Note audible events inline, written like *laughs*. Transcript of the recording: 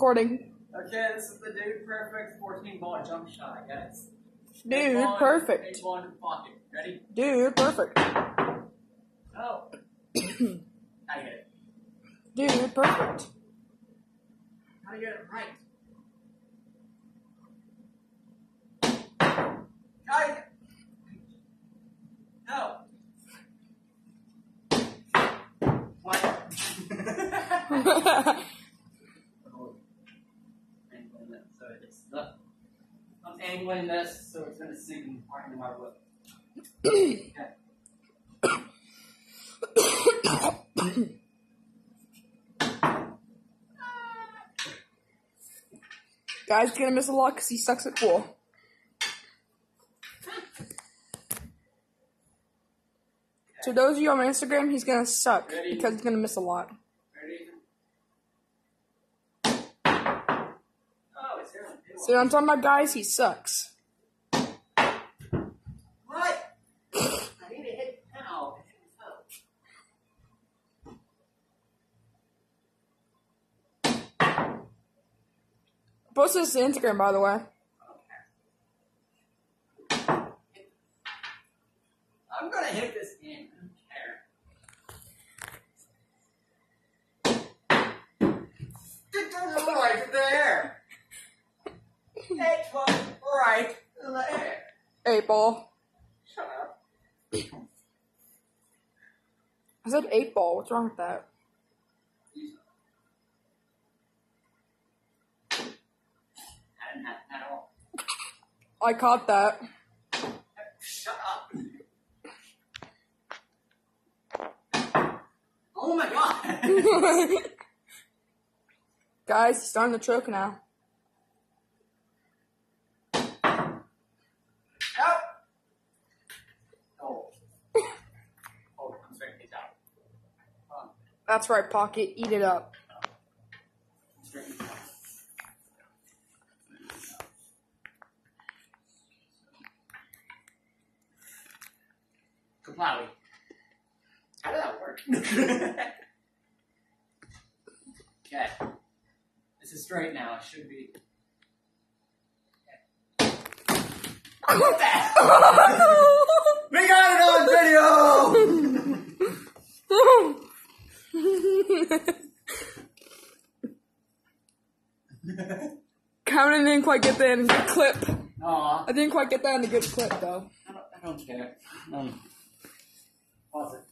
recording. Okay, this is the dude perfect 14 ball jump shot, guys. Dude, perfect. Eight ball in the pocket. Ready? Dude, perfect. Oh. *clears throat* I get it. Dude, perfect. How to get it right? Guys! No! What? *laughs* *laughs* Oh. Angling it, so it's the- I'm angling this so it's gonna sink in into my whip. Okay. Guy's gonna miss a lot because he sucks at pool. To those of you on Instagram, he's gonna suck Ready? because he's gonna miss a lot. Ready? Here. So I'm talking about guys, he sucks. What? I need to hit now. Post this to Instagram, by the way. I'm gonna hit this game. I don't care. Get the right there. It right. Eight ball. Shut up. I said eight ball. What's wrong with that? I didn't have at all. I caught that. Shut up. Oh my god. *laughs* Guys, he's starting to choke now. Out. Oh. Oh, I'm straight these out. Hold on. That's right, Pocket. Eat it up. I'm straight these out. Kaplawi. How did that work? *laughs* okay. This is straight now. It should be. What the *laughs* hell? *laughs* We got it on video! Cameron didn't quite get that in a good clip. Aw, I didn't quite get that in a good clip, though. I don't, I don't care. Um, pause it.